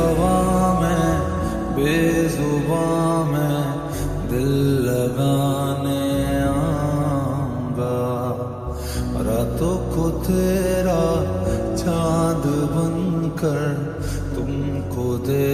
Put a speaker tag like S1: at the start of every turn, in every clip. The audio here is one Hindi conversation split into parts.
S1: हवा में बेजुबा में दिल लगाने आऊँगा। रातों को तेरा चाँद बनकर तुमको दे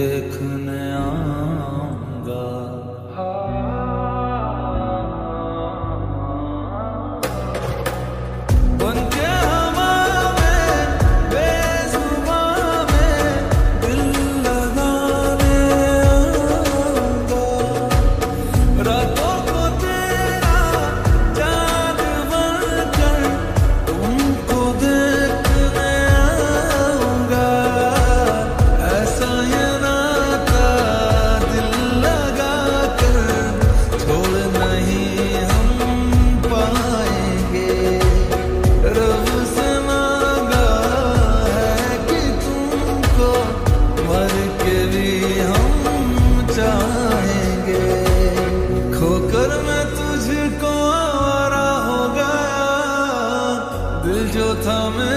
S1: coming